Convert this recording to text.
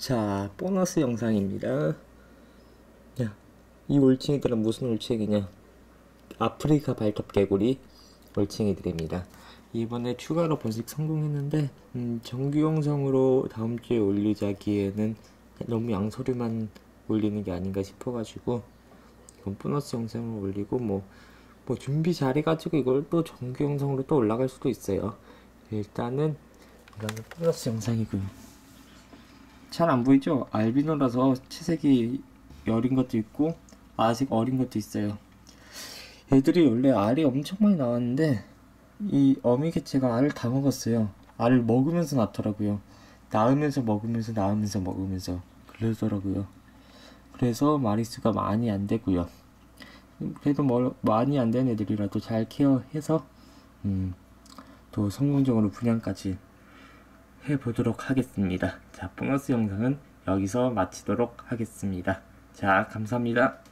자, 보너스 영상입니다. 야, 이 올챙이들은 무슨 올챙이냐? 아프리카 발톱 개구리 올챙이들입니다. 이번에 추가로 번식 성공했는데, 음, 정규 영상으로 다음 주에 올리자기에는 너무 양서류만 올리는 게 아닌가 싶어가지고, 이건 보너스 영상을 올리고, 뭐, 뭐 준비 잘 해가지고 이걸 또 정규 영상으로 또 올라갈 수도 있어요. 일단은, 이거는 보너스 영상이고요. 잘 안 보이죠? 알비노라서 채색이 여린 것도 있고 아직 어린 것도 있어요. 애들이 원래 알이 엄청 많이 나왔는데 이 어미 개체가 알을 다 먹었어요. 알을 먹으면서 낳더라고요. 낳으면서 먹으면서 낳으면서 먹으면서 그러더라고요. 그래서 마리수가 많이 안 되고요. 그래도 뭐 많이 안 된 애들이라도 잘 케어해서 음, 또 성공적으로 분양까지 해보도록 하겠습니다. 자, 보너스 영상은 여기서 마치도록 하겠습니다. 자, 감사합니다.